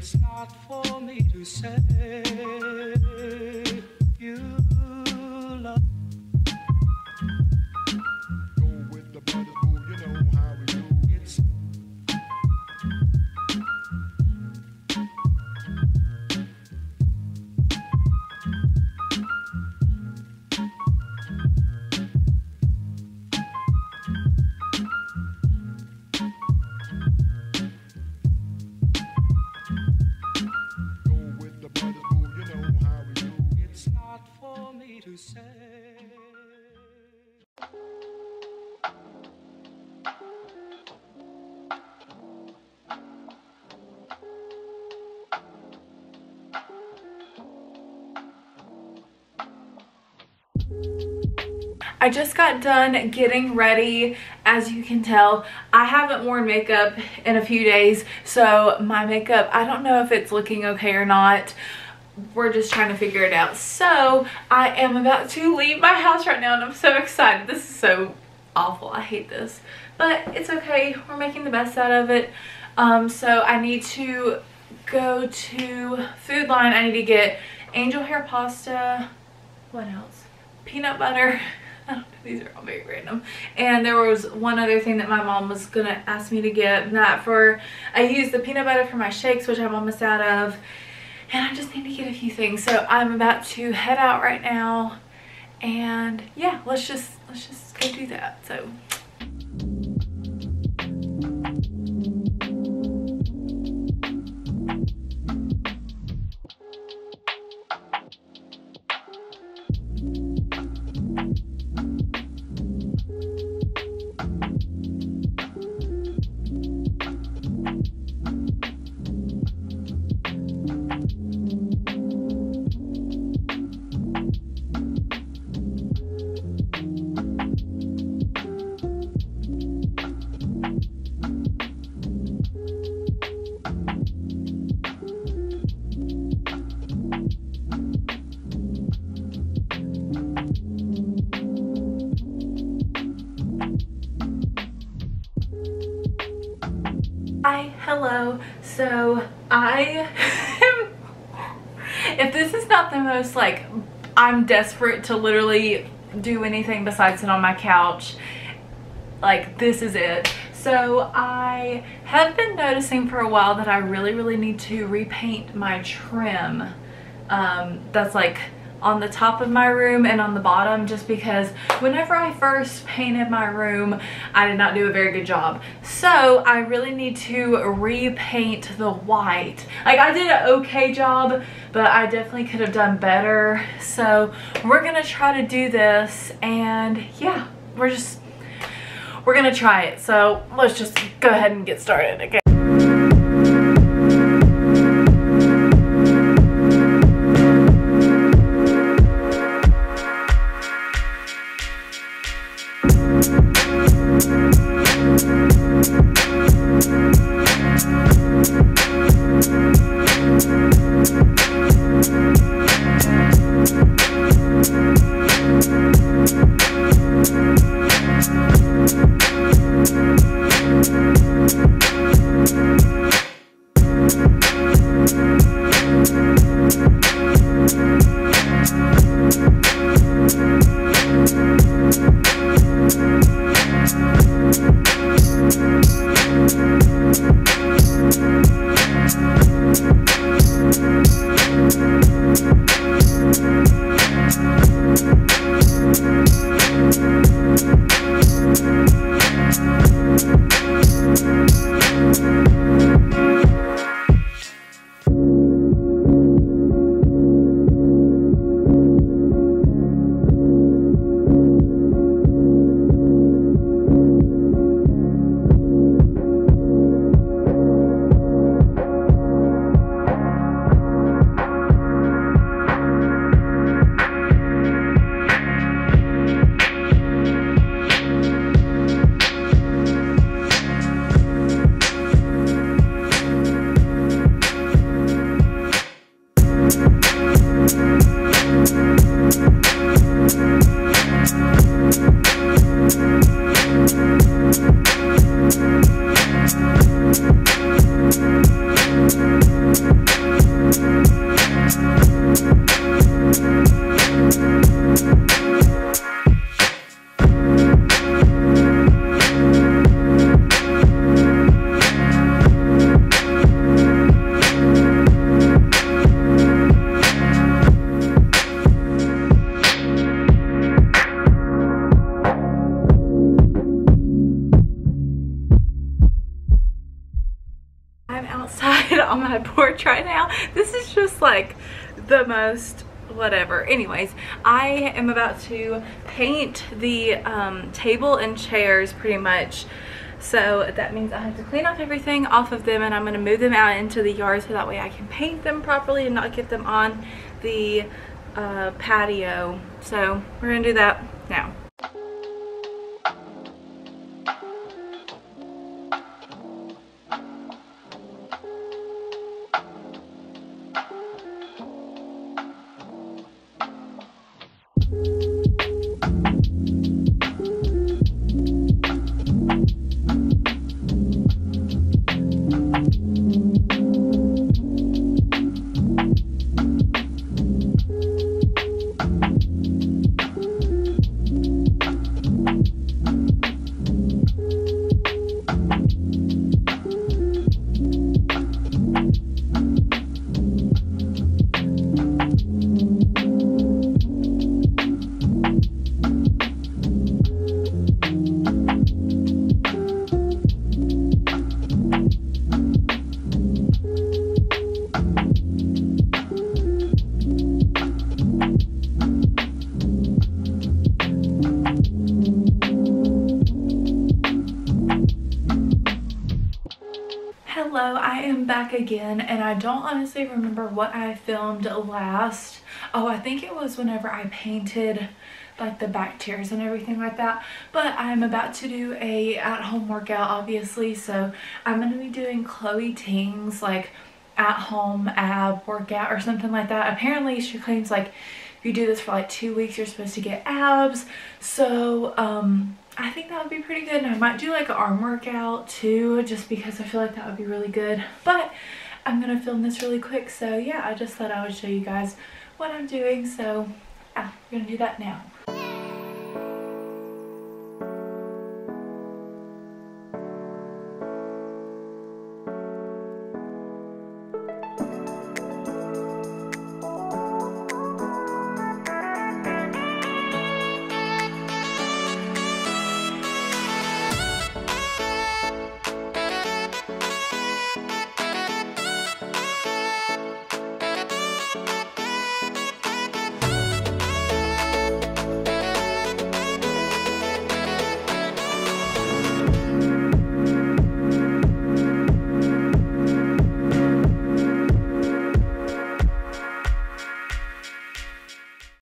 It's not for me to say I just got done getting ready. As you can tell, I haven't worn makeup in a few days, so my makeup, I don't know if it's looking okay or not. We're just trying to figure it out. So I am about to leave my house right now and I'm so excited. This is so awful. I hate this, but it's okay. We're making the best out of it. Um, so I need to go to Food Lion. I need to get angel hair pasta. What else? Peanut butter. These are all very random. And there was one other thing that my mom was gonna ask me to get. That for, I use the peanut butter for my shakes, which I'm almost out of. And I just need to get a few things. So I'm about to head out right now. And yeah, let's just, let's just go do that. So So I if this is not the most like I'm desperate to literally do anything besides sit on my couch, like this is it. So I have been noticing for a while that I really, really need to repaint my trim. Um, that's like on the top of my room and on the bottom just because whenever I first painted my room I did not do a very good job. So I really need to repaint the white. Like I did an okay job but I definitely could have done better. So we're gonna try to do this and yeah we're just we're gonna try it. So let's just go ahead and get started okay Thank Thank outside on my porch right now. This is just like the most whatever anyways i am about to paint the um, table and chairs pretty much so that means I have to clean off everything off of them and I'm going to move them out into the yard so that way I can paint them properly and not get them on the uh, patio. So we're going to do that now. Back again and I don't honestly remember what I filmed last. Oh, I think it was whenever I painted like the back tears and everything like that. But I'm about to do a at-home workout obviously, so I'm going to be doing Chloe Ting's like at-home ab workout or something like that. Apparently she claims like if you do this for like two weeks you're supposed to get abs. So um I think that would be pretty good. And I might do like an arm workout too, just because I feel like that would be really good. But I'm going to film this really quick. So yeah, I just thought I would show you guys what I'm doing. So yeah, we're going to do that now.